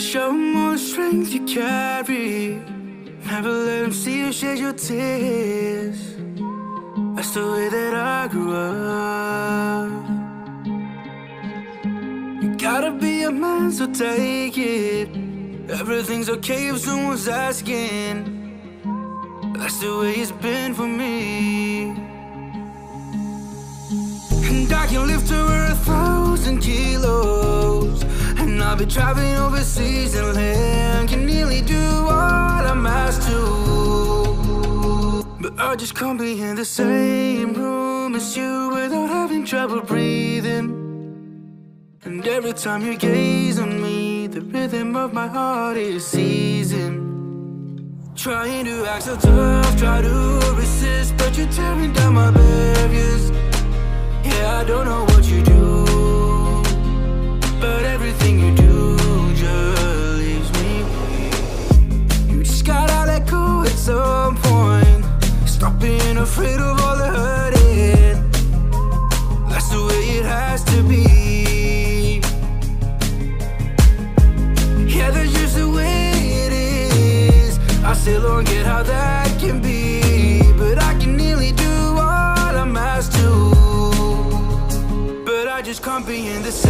Show more strength you carry. Never let them see you shed your tears. That's the way that I grew up. You gotta be a man, so take it. Everything's okay if someone's asking. That's the way it's been for me. And I'll be traveling overseas and land. Can nearly do what I'm asked to. But I just can't be in the same room as you without having trouble breathing. And every time you gaze on me, the rhythm of my heart is seizing. Trying to act so tough, try to resist, but you're tearing down my barriers. Yeah, I don't know what you do, afraid of all the hurting. That's the way it has to be. Yeah, that's just the way it is. I still don't get how that can be, but I can nearly do what I'm asked to. But I just can't be in the same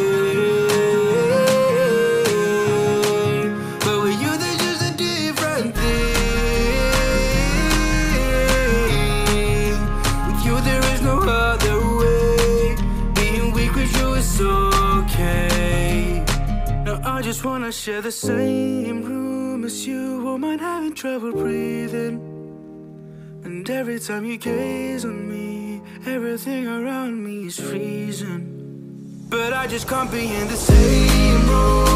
just wanna share the same room as you. Woman having trouble breathing. And every time you gaze on me, everything around me is freezing. But I just can't be in the same room